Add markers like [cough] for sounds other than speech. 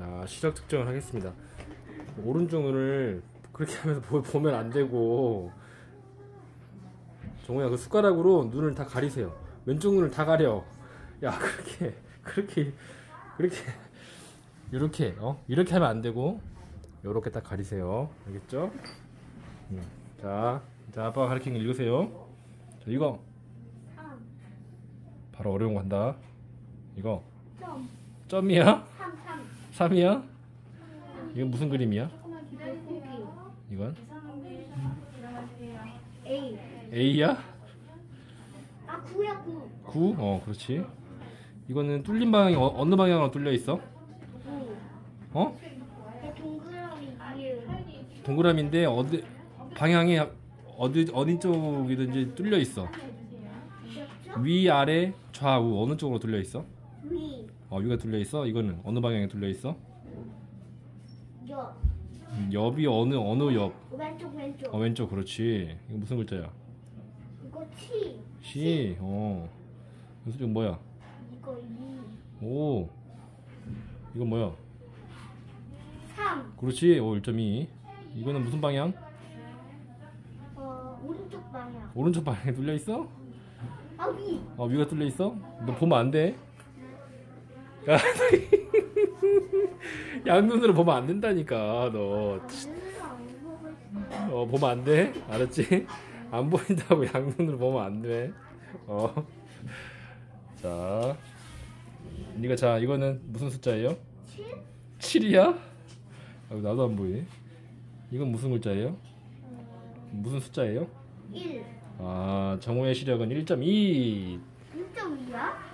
자, 시력 측정을 하겠습니다. 오른쪽 눈을 그렇게 하면서 보- 보면 안 되고 정우야 그 숟가락으로 눈을 다 가리세요. 왼쪽 눈을 다 가려. 야 그렇게 그렇게 그렇게 이렇게 어 이렇게 하면 안 되고 요렇게 딱 가리세요. 알겠죠? 음. 자, 자 아빠가 가르친 거 읽으세요. 자, 이거 삼, 바로 어려운 거 한다. 이거 점, 점이야? 삼, 삼. 3이야? 이건 무슨 그림이야? 이건 A. A야? 아, 구야, 구. 9? 어, 그렇지. 이거는 뚫린 방향이 어, 어느 방향으로 뚫려 있어? 구. 어? 동그라미. 동그라미인데 어디 방향이 어디 어디 쪽이든지 뚫려 있어. 위, 아래, 좌우 어느 쪽으로 뚫려 있어? 위. 어, 위가 뚫려 있어. 이거는 어느 방향에 뚫려 있어? 여. 음, 옆이 어느 어느 옆? 왼쪽, 왼쪽. 어, 왼쪽 그렇지. 이거 무슨 글자야? 이거 치. 시. 어. 쪽 뭐야? 이거 이. 오. 이건 뭐야? 삼. 그렇지. 오, 1.2. 이거는 무슨 방향? 어, 오른쪽 방향. 오른쪽 방향에 뚫려 있어? 아, 위. 어, 위가 뚫려 있어? 너 보면 안 돼. 야, [laughs] 양눈으로 보면 안 된다니까. 너. 어, 보면 안 돼. 알았지? 안 보인다고 양눈으로 보면 안 돼. 어. 자. 네가 자, 이거는 무슨 숫자예요? 칠. 7이야? 아, 나도 안 보이네. 이건 무슨 글자예요? 무슨 숫자예요? 일. 아, 정우의 시력은 1.2. 1.2야?